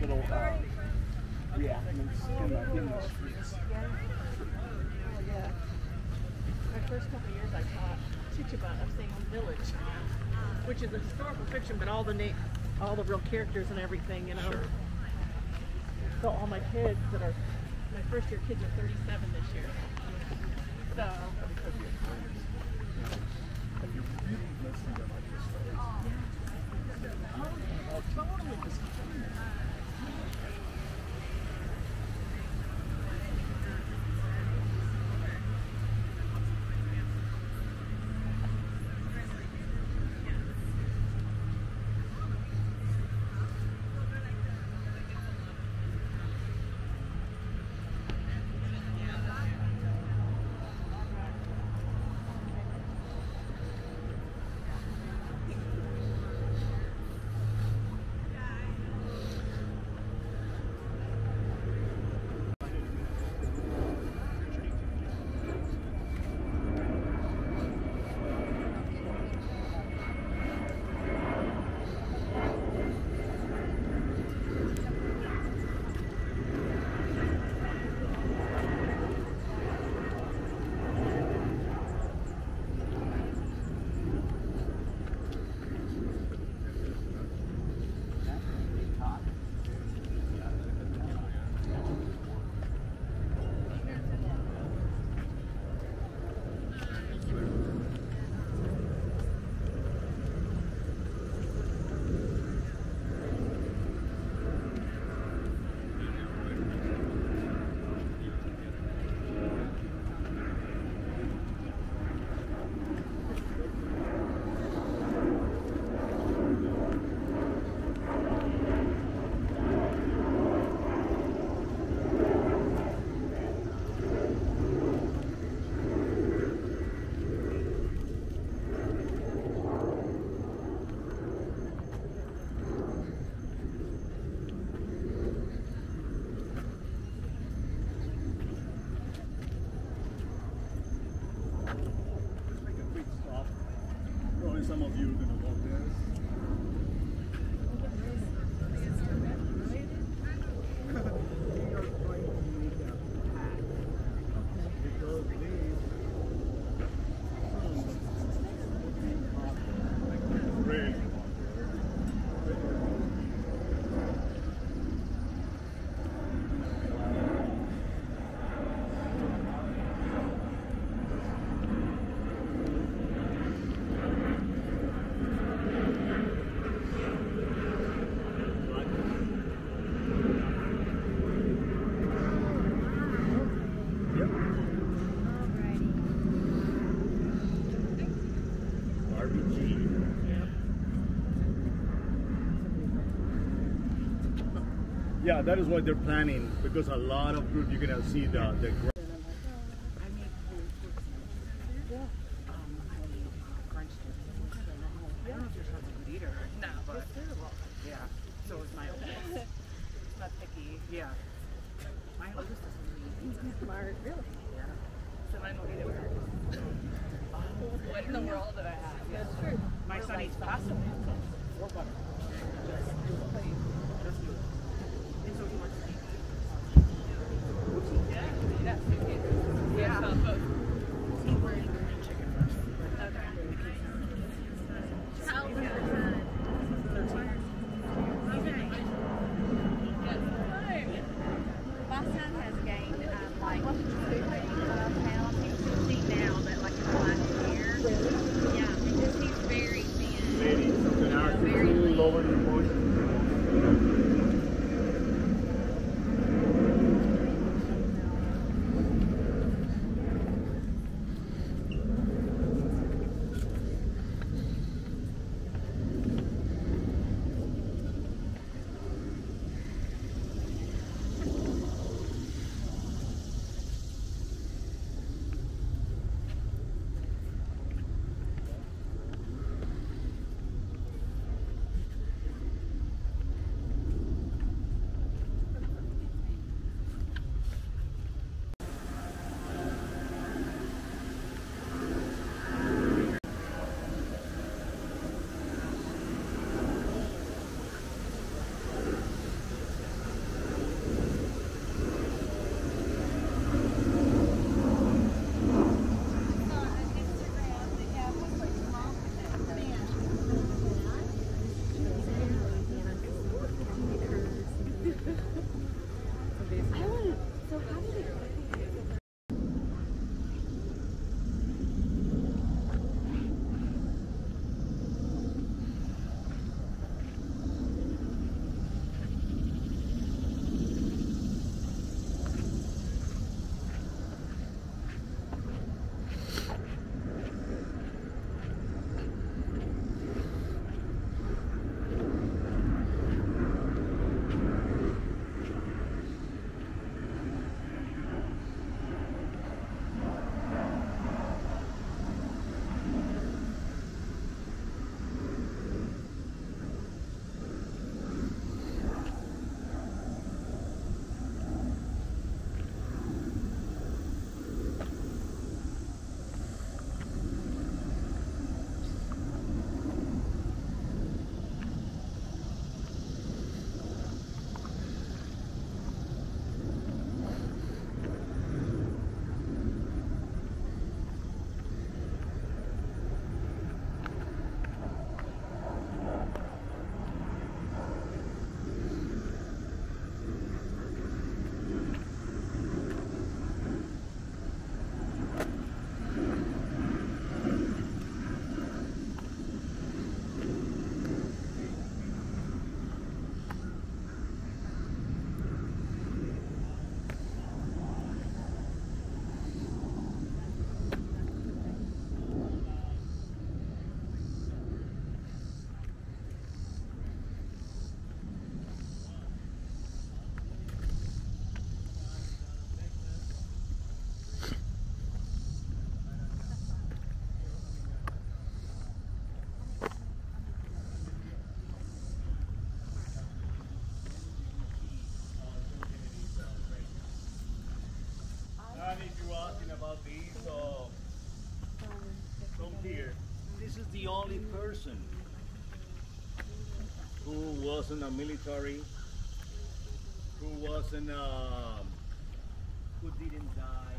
little uh, in the, in the streets. Oh, yeah. My first couple years I taught, teach about Upstate Village, which is a historical fiction, but all the na- all the real characters and everything, you know. So all my kids that are, my first year kids are 37 this year. So, If you really listen to like the stories. Oh, totally. Yeah, that is what they're planning because a lot of group you're gonna see the the. gra- No, but yeah. My oldest. Yeah. My oldest is really smart, really. Yeah. So I don't eat it. What in the world did I have? Yeah. That's true. My son eats pasta. Or butter. Just do it. Just do it. And so person who wasn't a military, who wasn't um, who didn't die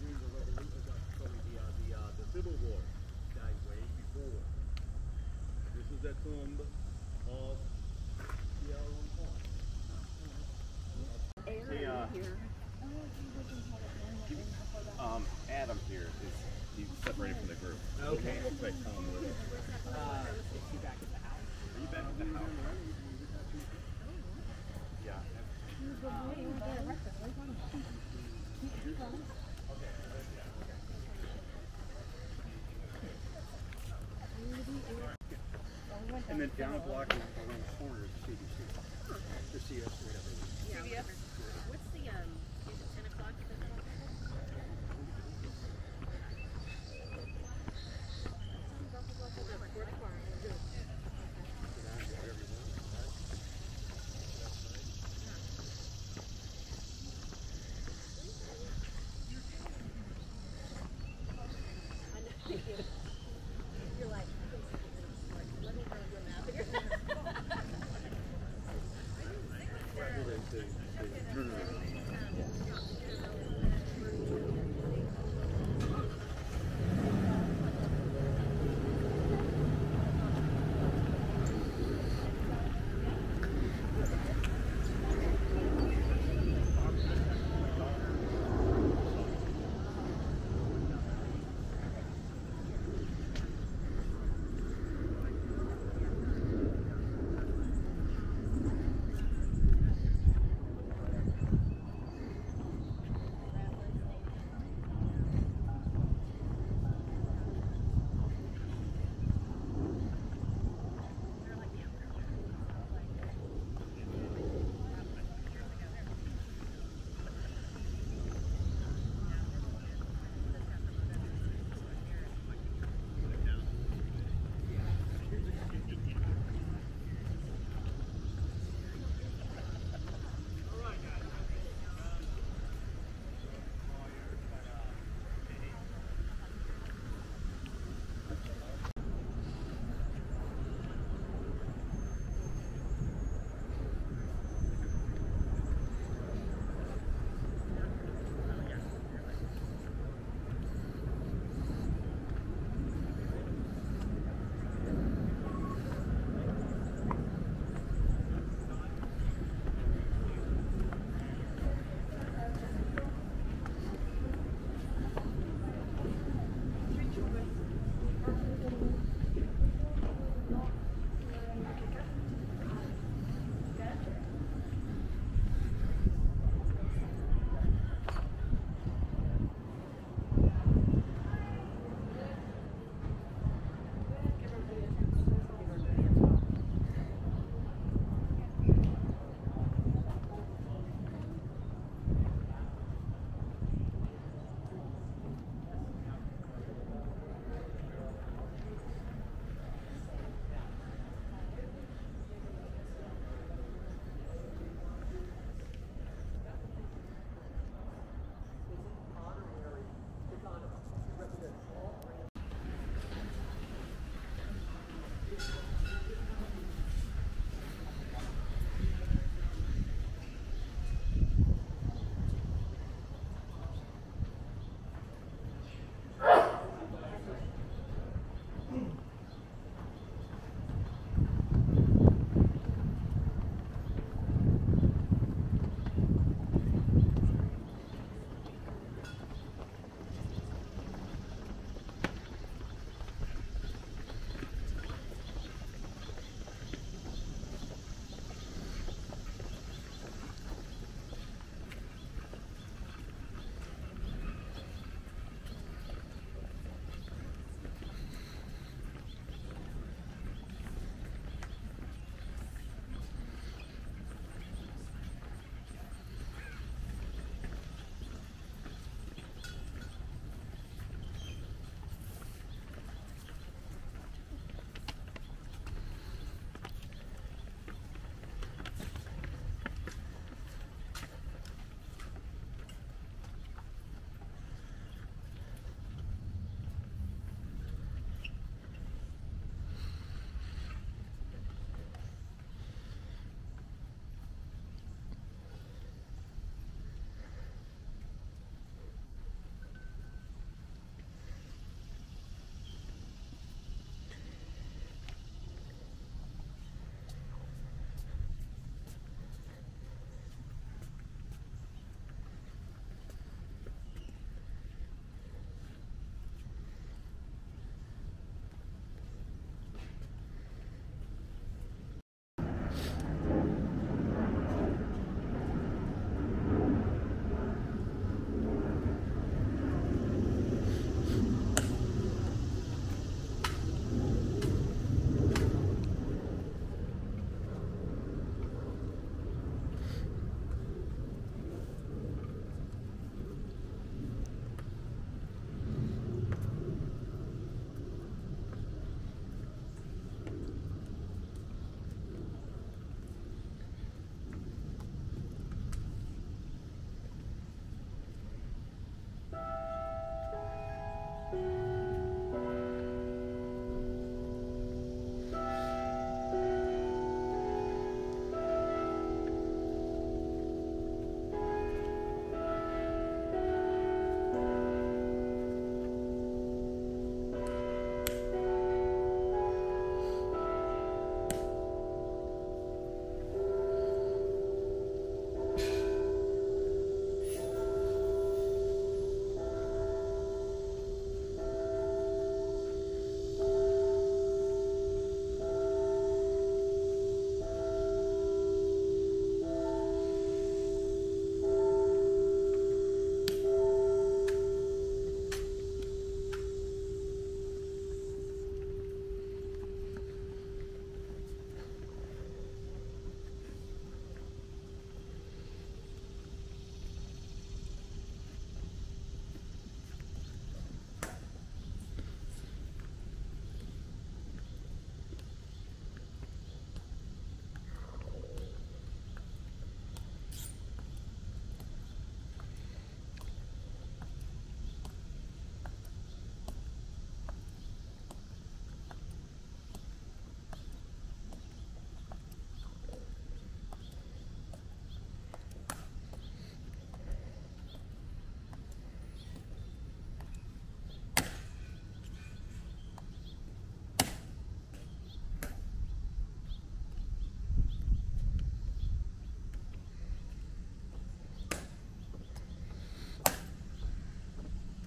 during the revolution, sorry, the, uh, the, uh, the Civil War, died way before. This is the tomb of the uh, um, Adam here is he's separated from the group. Okay. Looks like Tom. Uh, is she back at the house? Are you back at the house? Yeah. And then down a block around the corner is CDC. The CS, whatever. CBS? What's the, um, Yeah.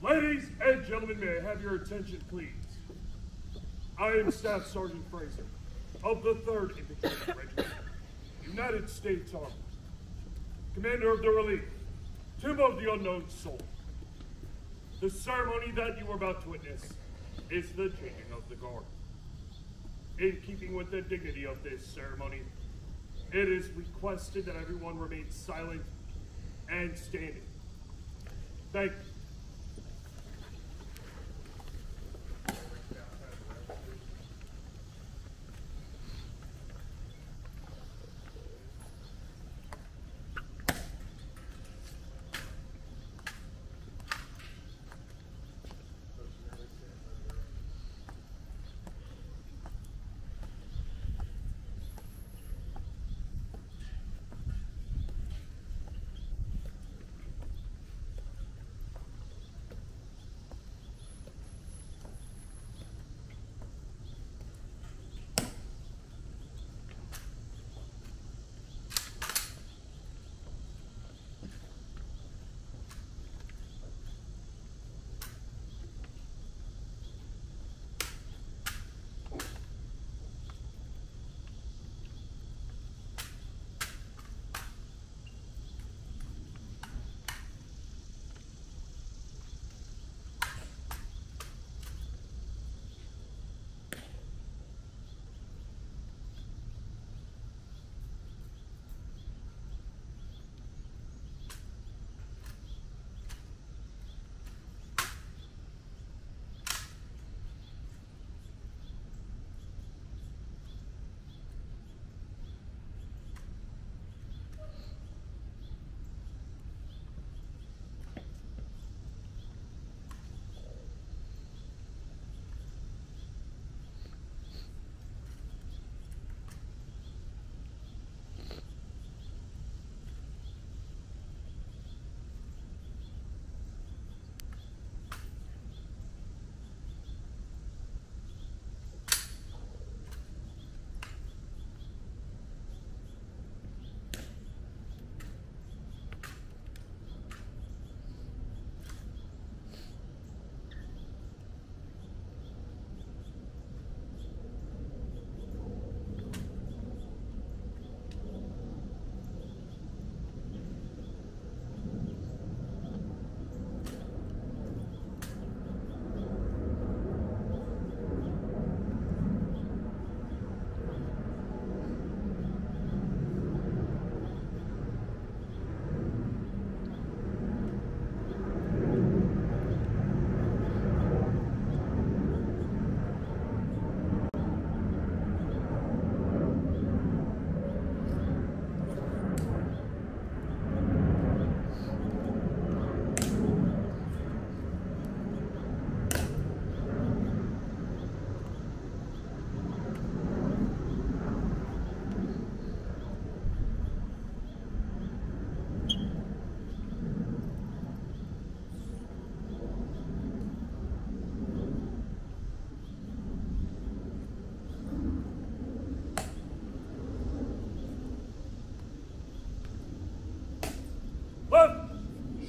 Ladies and gentlemen, may I have your attention, please? I am Staff Sergeant Fraser of the 3rd Infantry Regiment, United States Army, commander of the relief, Tomb of the Unknown Soldier. The ceremony that you are about to witness is the changing of the guard. In keeping with the dignity of this ceremony, it is requested that everyone remain silent and standing. Thank you.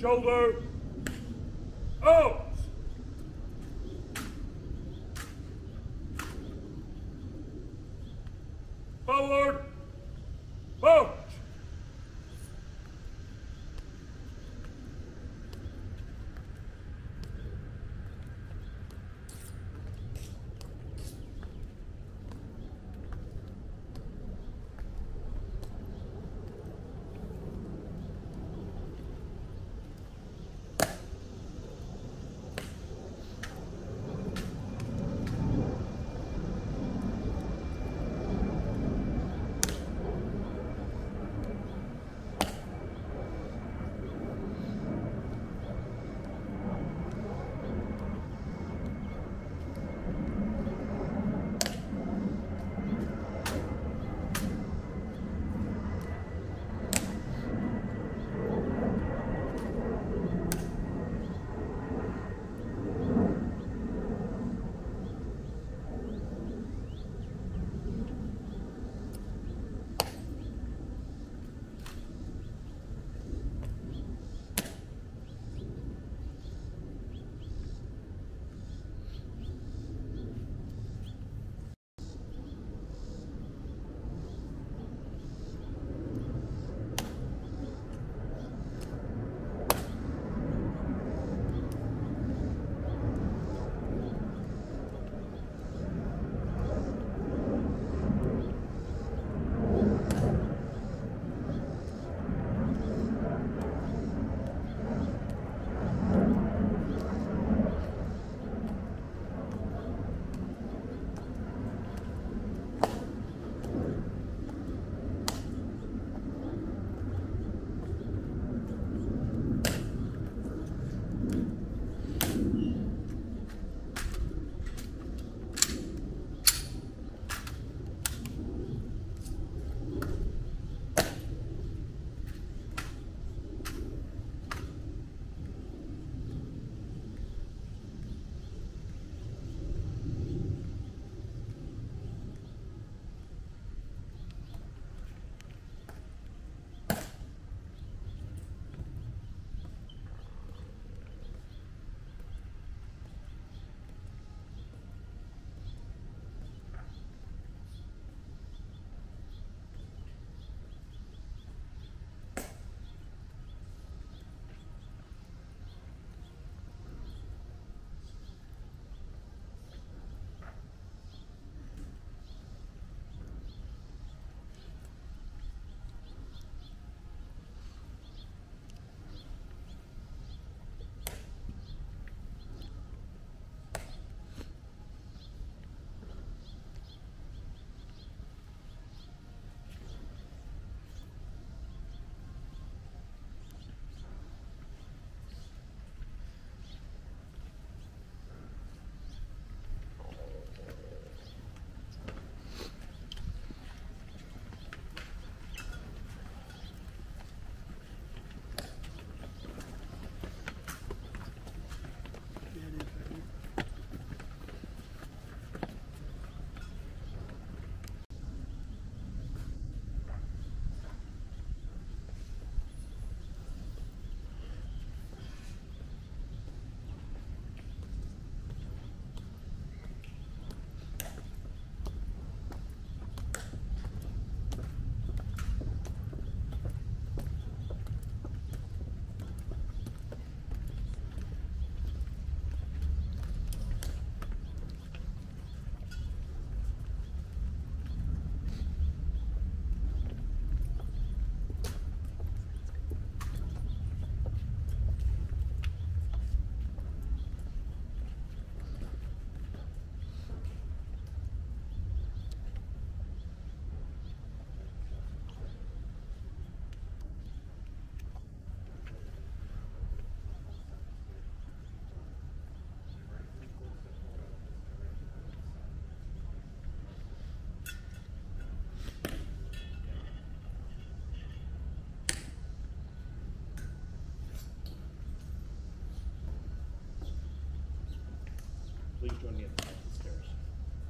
Shoulder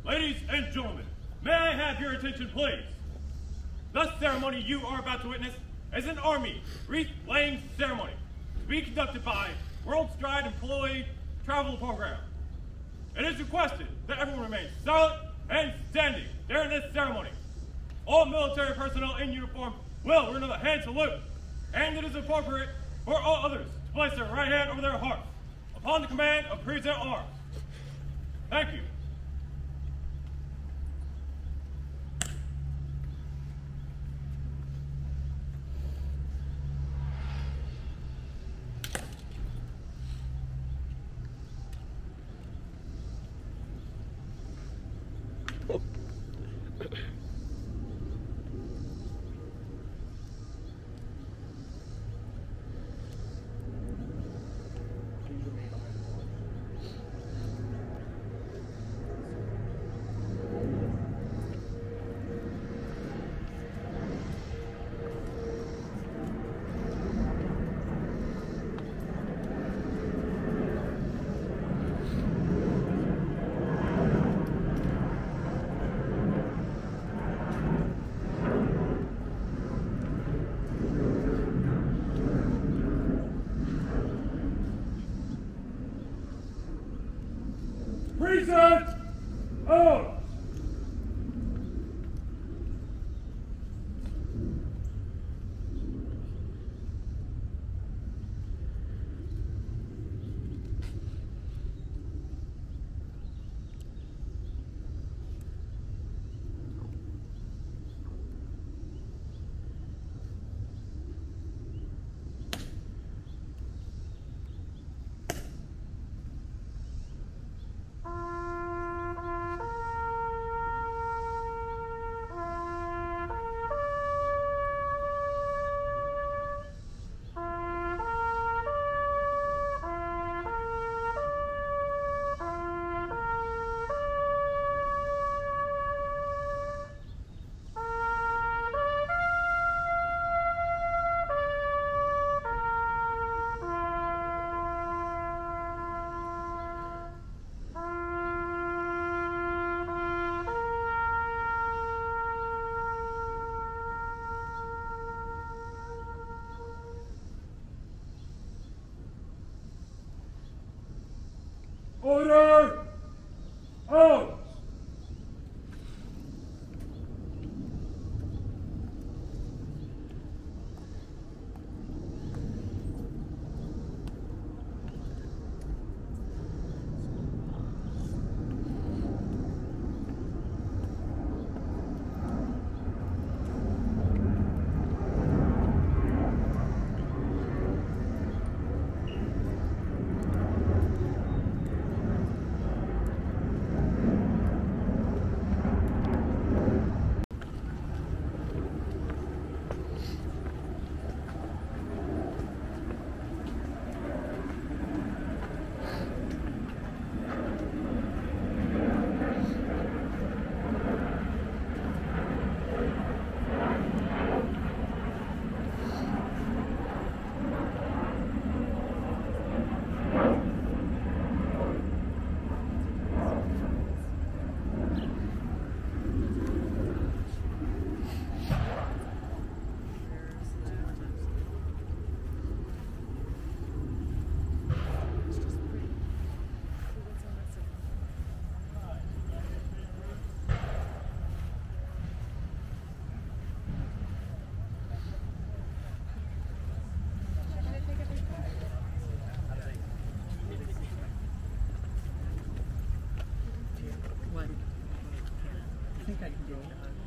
Ladies and gentlemen, may I have your attention, please? The ceremony you are about to witness is an Army wreath laying ceremony to be conducted by World Stride Employee Travel Program. It is requested that everyone remain silent and standing during this ceremony. All military personnel in uniform will renewed a hand salute, and it is appropriate for all others to place their right hand over their heart upon the command of present arms. Thank you.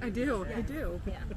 I think I can do do. I do. Yeah.